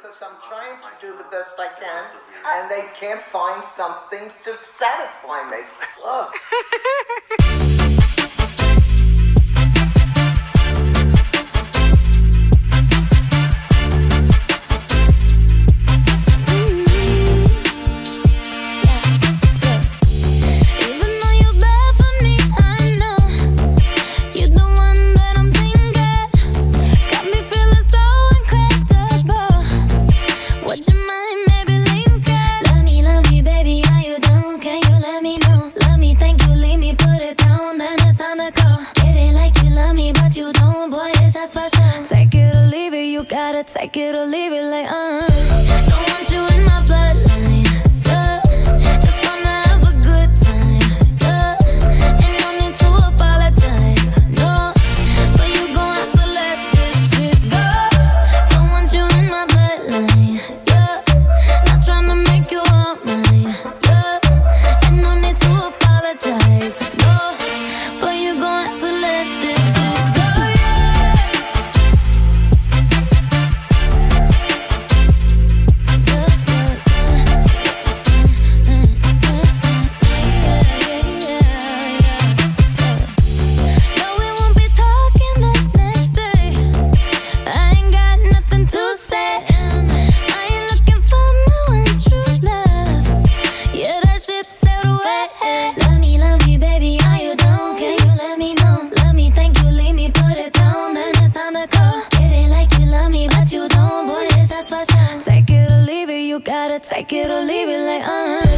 because I'm trying to do the best I can, and they can't find something to satisfy me. Look. take it or leave it like uh. Don't want you in my bloodline. Just wanna have a good time. Ain't no need to apologize, no. But you gon' have to let this shit go. Don't want you in my bloodline. take it or leave it like uh -huh.